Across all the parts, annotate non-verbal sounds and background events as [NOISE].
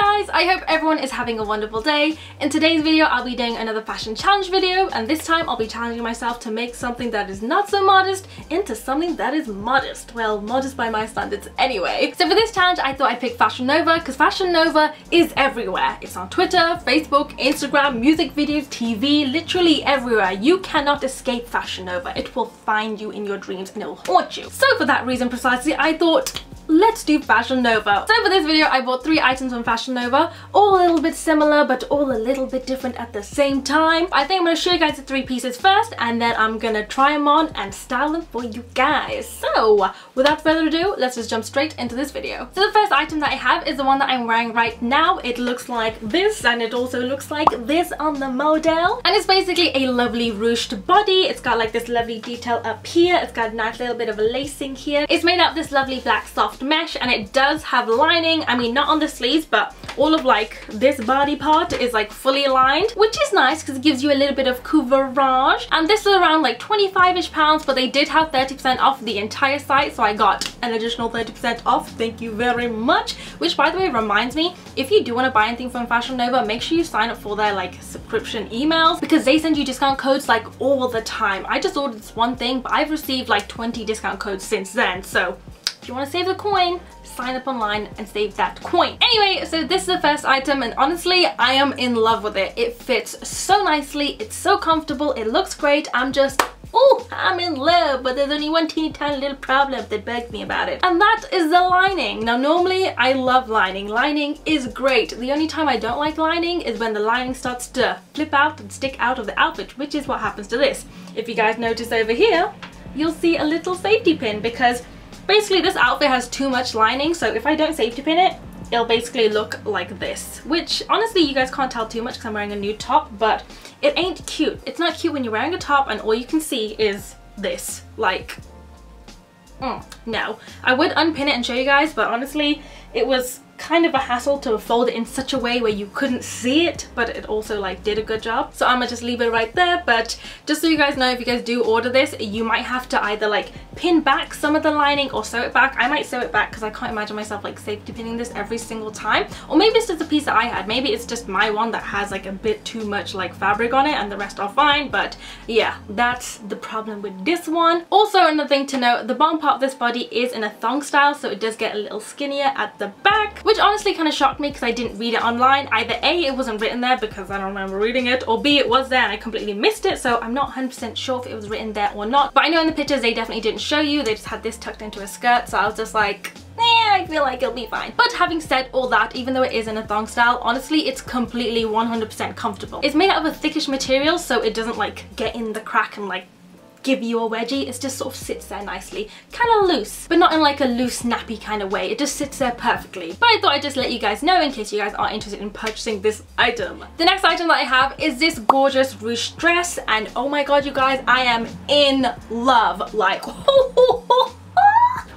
guys, I hope everyone is having a wonderful day. In today's video, I'll be doing another fashion challenge video and this time I'll be challenging myself to make something that is not so modest into something that is modest. Well, modest by my standards anyway. So for this challenge, I thought I'd pick Fashion Nova because Fashion Nova is everywhere. It's on Twitter, Facebook, Instagram, music videos, TV, literally everywhere. You cannot escape Fashion Nova. It will find you in your dreams and it will haunt you. So for that reason precisely, I thought let's do Fashion Nova. So for this video I bought three items from Fashion Nova, all a little bit similar but all a little bit different at the same time. I think I'm to show you guys the three pieces first and then I'm going to try them on and style them for you guys. So without further ado, let's just jump straight into this video. So the first item that I have is the one that I'm wearing right now. It looks like this and it also looks like this on the model. And it's basically a lovely ruched body. It's got like this lovely detail up here. It's got a nice little bit of a lacing here. It's made out of this lovely black soft soft mesh and it does have lining. I mean, not on the sleeves, but all of like this body part is like fully lined, which is nice because it gives you a little bit of couvrage. And this is around like 25-ish pounds, but they did have 30% off the entire site, so I got an additional 30% off. Thank you very much. Which by the way reminds me, if you do want to buy anything from Fashion Nova, make sure you sign up for their like subscription emails because they send you discount codes like all the time. I just ordered this one thing, but I've received like 20 discount codes since then, so if you want to save the coin, sign up online and save that coin. Anyway, so this is the first item and honestly, I am in love with it. It fits so nicely, it's so comfortable, it looks great. I'm just oh, I'm in love, but there's only one teeny tiny little problem that bugs me about it. And that is the lining. Now, normally I love lining. Lining is great. The only time I don't like lining is when the lining starts to flip out and stick out of the outfit, which is what happens to this. If you guys notice over here, you'll see a little safety pin because Basically this outfit has too much lining so if I don't safety pin it it'll basically look like this which honestly you guys can't tell too much because I'm wearing a new top but it ain't cute. It's not cute when you're wearing a top and all you can see is this like mm, no. I would unpin it and show you guys but honestly it was kind of a hassle to fold it in such a way where you couldn't see it but it also like did a good job. So I'm gonna just leave it right there but just so you guys know if you guys do order this you might have to either like pin back some of the lining or sew it back. I might sew it back because I can't imagine myself like safety pinning this every single time. Or maybe it's just a piece that I had. Maybe it's just my one that has like a bit too much like fabric on it and the rest are fine but yeah that's the problem with this one. Also another thing to note the bottom part of this body is in a thong style so it does get a little skinnier at the back which honestly kind of shocked me because I didn't read it online. Either A, it wasn't written there because I don't remember reading it, or B, it was there and I completely missed it, so I'm not 100% sure if it was written there or not. But I know in the pictures they definitely didn't show you, they just had this tucked into a skirt, so I was just like, eh, I feel like it'll be fine. But having said all that, even though it is in a thong style, honestly, it's completely 100% comfortable. It's made out of a thickish material, so it doesn't like get in the crack and like give you a wedgie. It just sort of sits there nicely. Kind of loose, but not in like a loose nappy kind of way. It just sits there perfectly. But I thought I'd just let you guys know in case you guys are interested in purchasing this item. The next item that I have is this gorgeous ruched dress and oh my god you guys, I am in love. Like, [LAUGHS]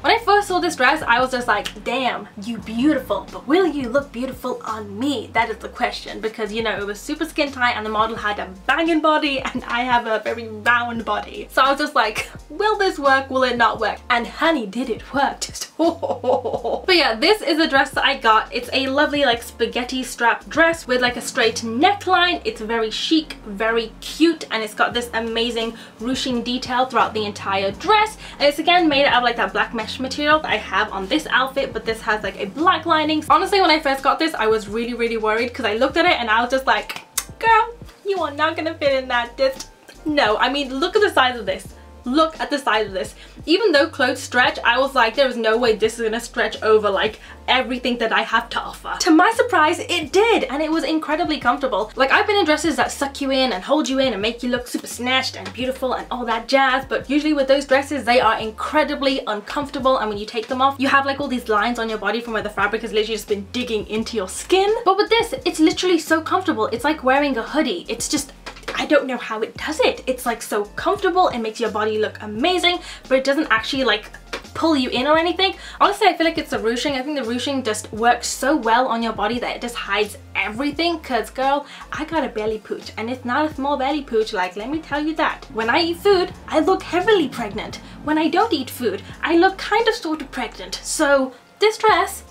When I first saw this dress, I was just like, damn, you beautiful, but will you look beautiful on me? That is the question because, you know, it was super skin tight and the model had a banging body [LAUGHS] and I have a very round body. So I was just like, will this work? Will it not work? And honey, did it work? Just [LAUGHS] But yeah, this is the dress that I got. It's a lovely like spaghetti strap dress with like a straight neckline. It's very chic, very cute, and it's got this amazing ruching detail throughout the entire dress. And it's again made out of like that black mesh mesh material that I have on this outfit but this has like a black lining. Honestly when I first got this I was really really worried because I looked at it and I was just like girl you are not gonna fit in that just no I mean look at the size of this look at the size of this. Even though clothes stretch I was like there is no way this is gonna stretch over like everything that I have to offer. To my surprise it did and it was incredibly comfortable. Like I've been in dresses that suck you in and hold you in and make you look super snatched and beautiful and all that jazz but usually with those dresses they are incredibly uncomfortable and when you take them off you have like all these lines on your body from where the fabric has literally just been digging into your skin. But with this it's literally so comfortable. It's like wearing a hoodie. It's just I don't know how it does it. It's like so comfortable, it makes your body look amazing, but it doesn't actually like pull you in or anything. Honestly, I feel like it's the ruching. I think the ruching just works so well on your body that it just hides everything. Cause girl, I got a belly pooch and it's not a small belly pooch. Like, let me tell you that. When I eat food, I look heavily pregnant. When I don't eat food, I look kind of sort of pregnant. So this dress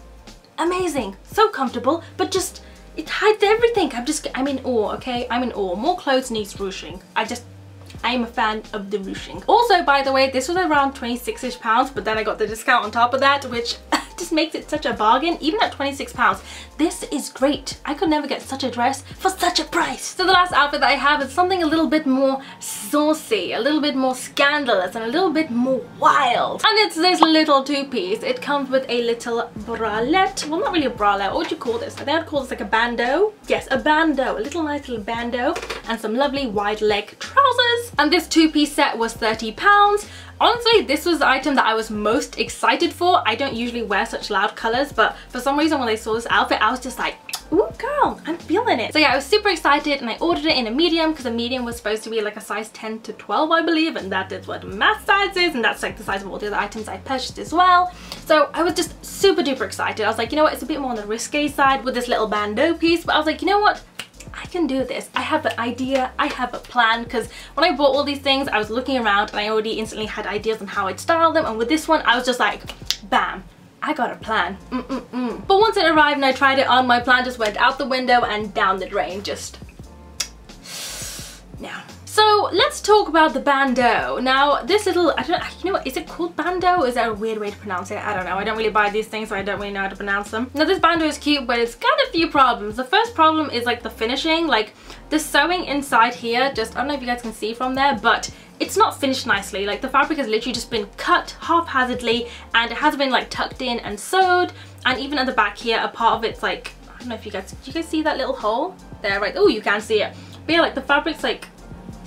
amazing, so comfortable, but just, it hides everything. I'm just, I'm in awe, okay? I'm in awe. More clothes needs ruching. I just, I'm a fan of the ruching. Also, by the way, this was around 26-ish pounds, but then I got the discount on top of that, which [LAUGHS] just makes it such a bargain. Even at 26 pounds, this is great. I could never get such a dress for such a price. So the last outfit that I have is something a little bit more saucy, a little bit more scandalous, and a little bit more wild. And it's this little two-piece. It comes with a little bralette. Well, not really a bralette. What would you call this? I think I'd call this like a bandeau. Yes, a bandeau. A little nice little bandeau. And some lovely wide leg trousers. And this two-piece set was 30 pounds. Honestly, this was the item that I was most excited for. I don't usually wear such loud colours, but for some reason when I saw this outfit, I was just like, ooh girl, I'm feeling it. So yeah, I was super excited and I ordered it in a medium because a medium was supposed to be like a size 10 to 12, I believe, and that is what math size is, and that's like the size of all the other items I purchased as well. So I was just super duper excited. I was like, you know what, it's a bit more on the risque side with this little bandeau piece, but I was like, you know what, I can do this. I have an idea, I have a plan because when I bought all these things I was looking around and I already instantly had ideas on how I'd style them and with this one I was just like bam I got a plan. Mm -mm -mm. But once it arrived and I tried it on my plan just went out the window and down the drain just now. So let's talk about the bandeau. Now this little, I don't know, you know what, is it called bandeau? Is that a weird way to pronounce it? I don't know. I don't really buy these things so I don't really know how to pronounce them. Now this bandeau is cute but it's got a few problems. The first problem is like the finishing, like the sewing inside here, just, I don't know if you guys can see from there, but it's not finished nicely. Like the fabric has literally just been cut haphazardly and it has been like tucked in and sewed. And even at the back here, a part of it's like, I don't know if you guys, do you guys see that little hole? There, right? Oh, you can see it. But yeah, like the fabric's like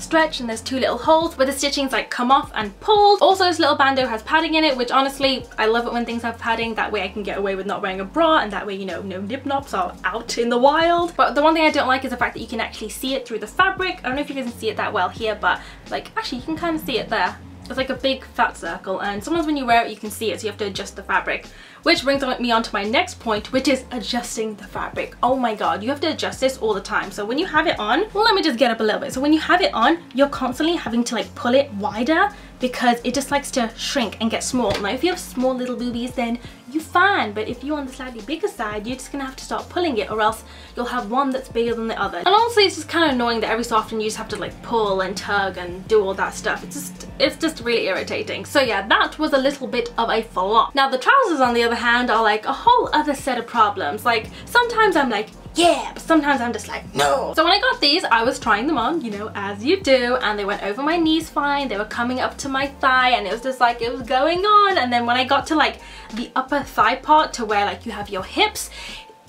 stretch and there's two little holes where the stitching's like come off and pulled. Also this little bandeau has padding in it which honestly I love it when things have padding that way I can get away with not wearing a bra and that way you know no nip nops are out in the wild. But the one thing I don't like is the fact that you can actually see it through the fabric. I don't know if you guys can see it that well here but like actually you can kind of see it there. It's like a big fat circle and sometimes when you wear it you can see it so you have to adjust the fabric. Which brings me on to my next point, which is adjusting the fabric. Oh my god, you have to adjust this all the time. So when you have it on, well, let me just get up a little bit. So when you have it on, you're constantly having to like pull it wider because it just likes to shrink and get small. Now if you have small little boobies then you're fine but if you're on the slightly bigger side you're just gonna have to start pulling it or else you'll have one that's bigger than the other. And honestly it's just kind of annoying that every so often you just have to like pull and tug and do all that stuff. It's just it's just really irritating. So yeah that was a little bit of a flop. Now the trousers on the other hand are like a whole other set of problems. Like sometimes I'm like yeah, but sometimes I'm just like, no. So when I got these, I was trying them on, you know, as you do, and they went over my knees fine. They were coming up to my thigh, and it was just like, it was going on. And then when I got to like the upper thigh part to where like you have your hips,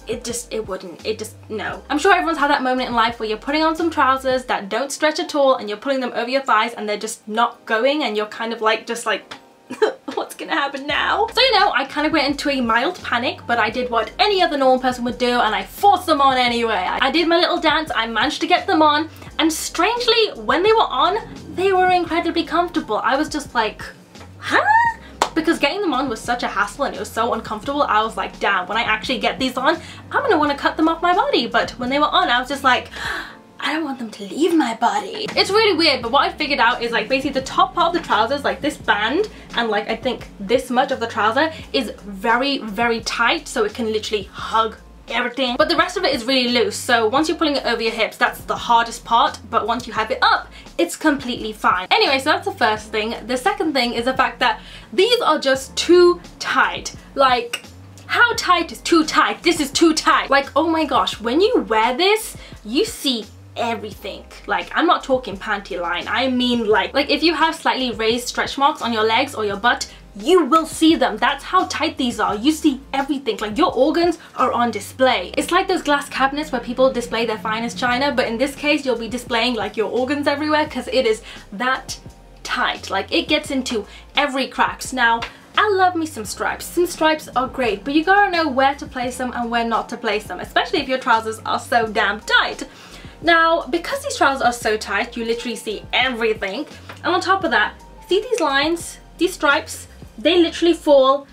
it just, it wouldn't, it just, no. I'm sure everyone's had that moment in life where you're putting on some trousers that don't stretch at all and you're putting them over your thighs and they're just not going and you're kind of like, just like, [LAUGHS] what's gonna happen now? So you know, I kind of went into a mild panic, but I did what any other normal person would do and I forced them on anyway. I did my little dance, I managed to get them on, and strangely, when they were on, they were incredibly comfortable. I was just like, huh? because getting them on was such a hassle and it was so uncomfortable I was like damn when I actually get these on I'm gonna want to cut them off my body but when they were on I was just like I don't want them to leave my body. It's really weird, but what I figured out is like basically the top part of the trousers, like this band, and like I think this much of the trouser is very, very tight, so it can literally hug everything. But the rest of it is really loose, so once you're pulling it over your hips, that's the hardest part, but once you have it up, it's completely fine. Anyway, so that's the first thing. The second thing is the fact that these are just too tight. Like, how tight is too tight? This is too tight. Like, oh my gosh, when you wear this, you see everything. Like i'm not talking panty line. I mean like like if you have slightly raised stretch marks on your legs or your butt you will see them. That's how tight these are. You see everything. Like your organs are on display. It's like those glass cabinets where people display their finest china but in this case you'll be displaying like your organs everywhere because it is that tight. Like it gets into every cracks. Now I love me some stripes. Some stripes are great, but you gotta know where to place them and where not to place them, especially if your trousers are so damn tight. Now, because these trousers are so tight, you literally see everything. And on top of that, see these lines, these stripes, they literally fall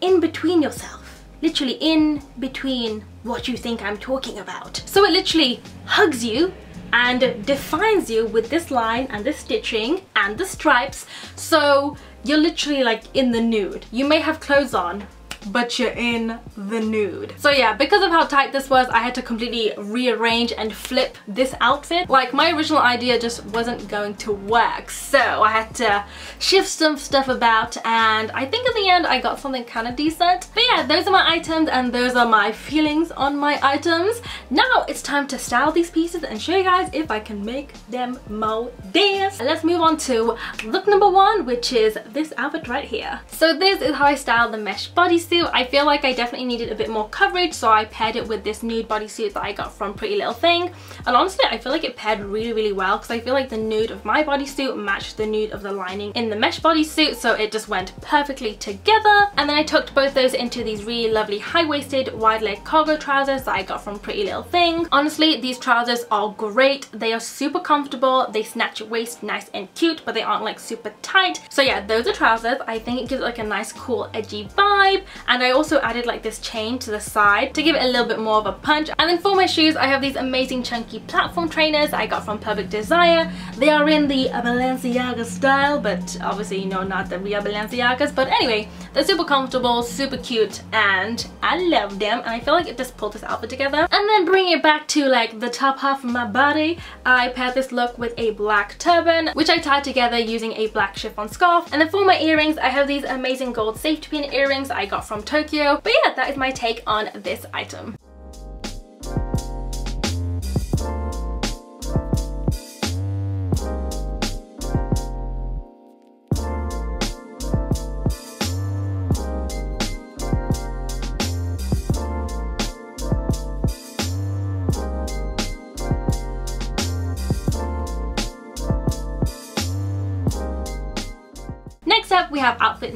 in between yourself. Literally in between what you think I'm talking about. So it literally hugs you and defines you with this line and this stitching and the stripes. So you're literally like in the nude. You may have clothes on, but you're in the nude. So yeah, because of how tight this was, I had to completely rearrange and flip this outfit. Like my original idea just wasn't going to work. So I had to shift some stuff about and I think in the end I got something kind of decent. But yeah, those are my items and those are my feelings on my items. Now it's time to style these pieces and show you guys if I can make them modest. Let's move on to look number one, which is this outfit right here. So this is how I styled the mesh bodysuit. I feel like I definitely needed a bit more coverage, so I paired it with this nude bodysuit that I got from Pretty Little Thing. And honestly, I feel like it paired really, really well because I feel like the nude of my bodysuit matched the nude of the lining in the mesh bodysuit, so it just went perfectly together. And then I tucked both those into these really lovely high-waisted wide leg cargo trousers that I got from Pretty Little Thing. Honestly, these trousers are great. They are super comfortable. They snatch your waist nice and cute, but they aren't like super tight. So yeah, those are trousers. I think it gives like a nice cool edgy vibe. And I also added like this chain to the side to give it a little bit more of a punch. And then for my shoes, I have these amazing chunky platform trainers I got from Public Desire. They are in the Balenciaga style, but obviously, you know, not the real Balenciagas. But anyway, they're super comfortable, super cute, and I love them. And I feel like it just pulled this outfit together. And then bring it back to like the top half of my body, I paired this look with a black turban, which I tied together using a black chiffon scarf. And then for my earrings, I have these amazing gold safety pin earrings I got from Tokyo. But yeah, that is my take on this item.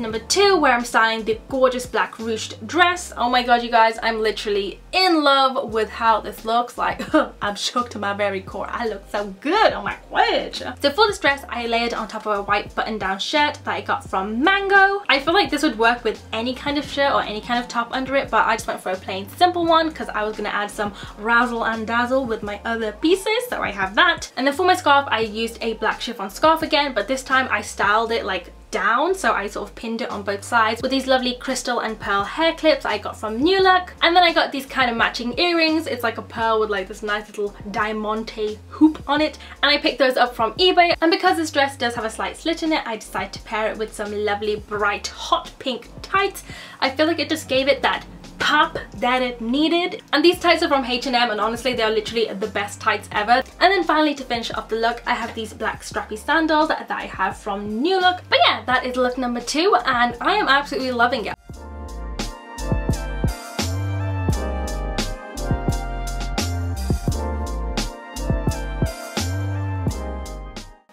Number two where I'm styling the gorgeous black ruched dress. Oh my god you guys, I'm literally in love with how this looks. Like, [LAUGHS] I'm shook to my very core. I look so good, oh my god. So for this dress, I layered on top of a white button down shirt that I got from Mango. I feel like this would work with any kind of shirt or any kind of top under it, but I just went for a plain simple one because I was gonna add some razzle and dazzle with my other pieces, so I have that. And then for my scarf, I used a black chiffon scarf again, but this time I styled it like down so I sort of pinned it on both sides. With these lovely crystal and pearl hair clips I got from New Look. And then I got these kind of matching earrings. It's like a pearl with like this nice little diamante hoop on it. And I picked those up from eBay. And because this dress does have a slight slit in it I decided to pair it with some lovely bright hot pink tights. I feel like it just gave it that pop that it needed. And these tights are from H&M and honestly they are literally the best tights ever. And then finally to finish off the look I have these black strappy sandals that I have from New Look. But yeah that is look number two and I am absolutely loving it.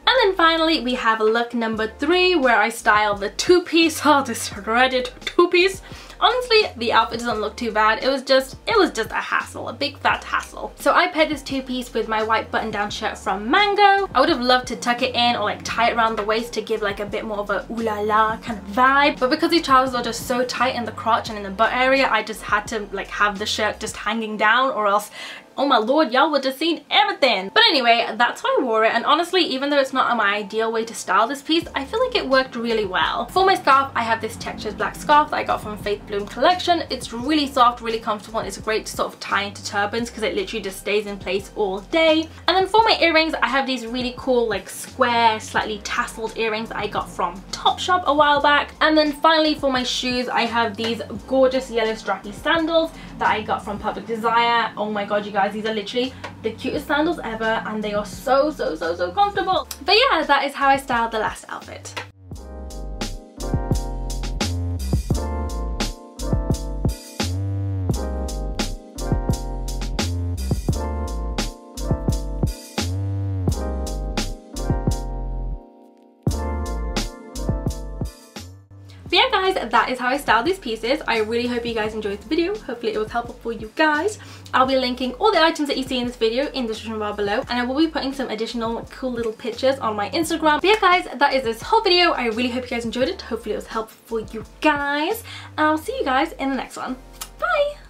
And then finally we have look number three where I style the two-piece, [LAUGHS] oh this dreaded [LAUGHS] two-piece Honestly, the outfit doesn't look too bad. It was just, it was just a hassle, a big fat hassle. So I paired this two-piece with my white button-down shirt from Mango. I would have loved to tuck it in or like tie it around the waist to give like a bit more of a ooh la la kind of vibe. But because these trousers are just so tight in the crotch and in the butt area, I just had to like have the shirt just hanging down or else oh my lord y'all would have seen everything. But anyway that's why I wore it and honestly even though it's not my ideal way to style this piece I feel like it worked really well. For my scarf I have this textured black scarf that I got from Faith Bloom collection. It's really soft really comfortable and it's great to sort of tie into turbans because it literally just stays in place all day. And then for my earrings I have these really cool like square slightly tasseled earrings that I got from Topshop a while back. And then finally for my shoes I have these gorgeous yellow strappy sandals that I got from Public Desire. Oh my god you guys guys these are literally the cutest sandals ever and they are so so so so comfortable. But yeah that is how I styled the last outfit that is how I styled these pieces. I really hope you guys enjoyed the video. Hopefully it was helpful for you guys. I'll be linking all the items that you see in this video in the description bar below and I will be putting some additional cool little pictures on my Instagram. But yeah guys, that is this whole video. I really hope you guys enjoyed it. Hopefully it was helpful for you guys. And I'll see you guys in the next one. Bye!